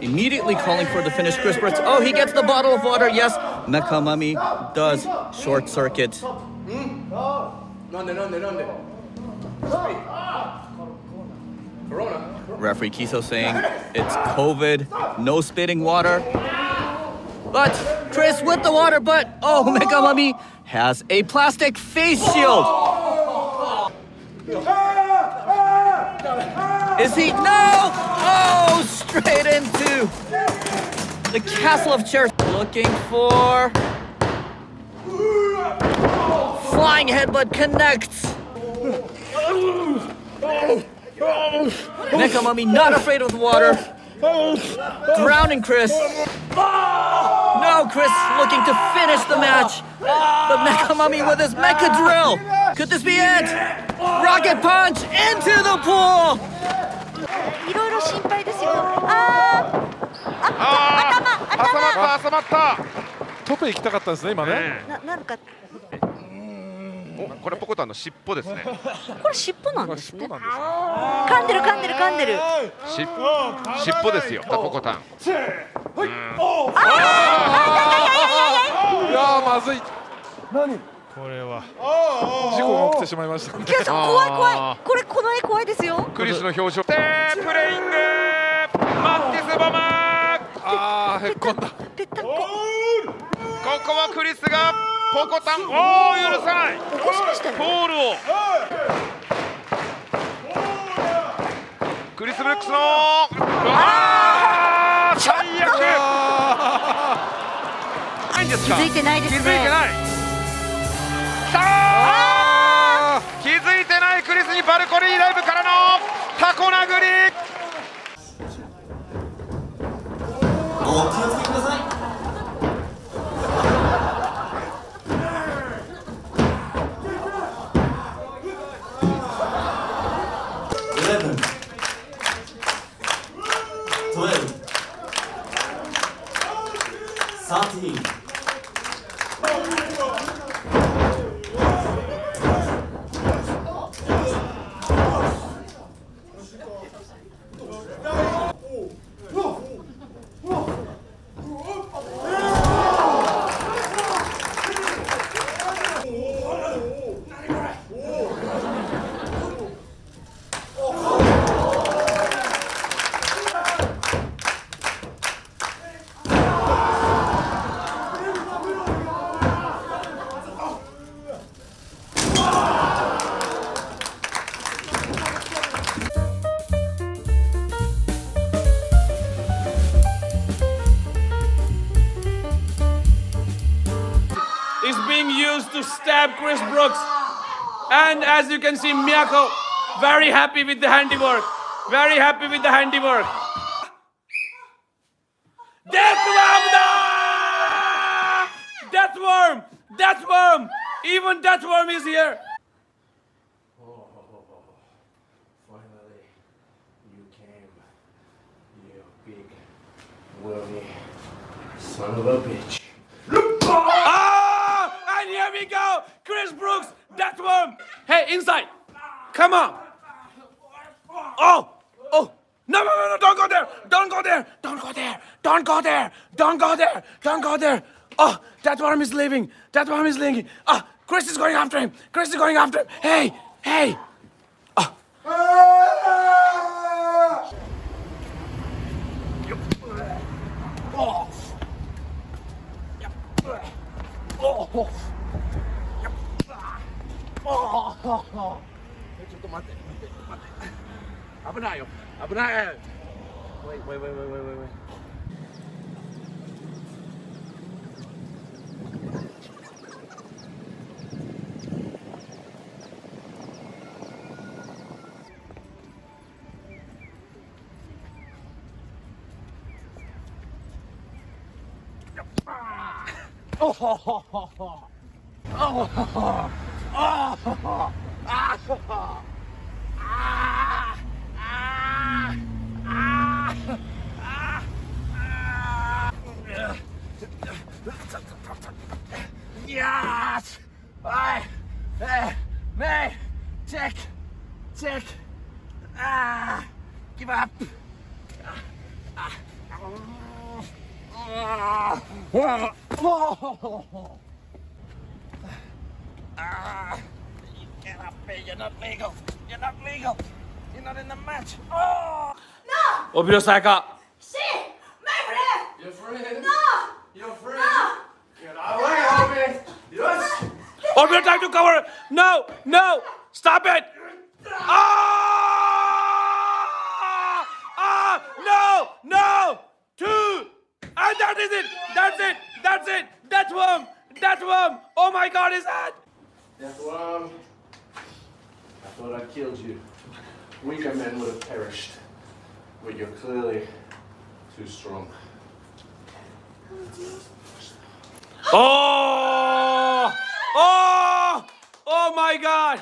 Immediately calling for the finished Chris Brookes. Oh, he gets the bottle of water. Yes, Mecha Mummy does short circuit. Referee Kiso saying it's COVID, no spitting water. But Chris with the water, but oh, Mecha Mummy has a plastic face shield. Is he? No! Oh, straight into the castle of chairs. Looking for. Flying headbutt connects. Mecha Mummy not afraid of the water. Drowning Chris. No, Chris looking to finish the match. But Mecha Mummy with his Mecha Drill. Could this be it? Rocket Punch into the pool. いろいろ心配ですよ。あーあ頭挟ま頭った挟まった。トペ行きたかったですね今ね、ななんか。おこれポコタンの尻尾ですね。これ尻尾なんですね。噛んでる噛んでる噛んでる。し尻尾ですよポコタン。いやーまずいこれは。事故が起きてしまいました。怖い怖い。これこの絵怖いですよ。クリスの表彰でプレイング。マッティス・バマーあーへっこんだこここはクリスがポコタン。おお許さない。起こしましたポよールを。クリス・ブルックスの。あー最悪。ないんですか気づいてないですね。気づいてないさあ気づいてないクリスにバルコニーライブからのタコ殴り。お気をつけください。12 13 used to stab Chris Brookes. And as you can see, Miyako very happy with the handiwork. Very happy with the handiwork. Death no! Death worm! Death worm! Even death worm is here. Finally you came you big wormy son of a bitch Ah! And here we go! Chris Brookes, that worm! Hey, inside! Come on! Oh! Oh! No, no, no, no, don't go there! Don't go there! Don't go there! Don't go there! Don't go there! Don't go there! Oh, that worm is leaving! That worm is leaving! Ah, Chris is going after him! Chris is going after him! Hey! Hey! Wait, wait, wait, wait, wait, wait, wait. Yes! I, uh, may, tick, tick, ah, Give up. ah, ah, ah, ah, ah, ah, Ah, you you're not legal. You're not legal. You're not in the match. Oh! No! Open your sack up. She! My friend! Your friend? No! Your friend? No! Get away, homie! Yes! Open your time to cover! No! No! Stop it! Ah! Ah! No! No! Two! And that is it! That's it! That's it! That's worm! That's worm! Oh my god, is that? That's worm! I thought I killed you. Weaker men would have perished. But you're clearly too strong. oh oh oh my god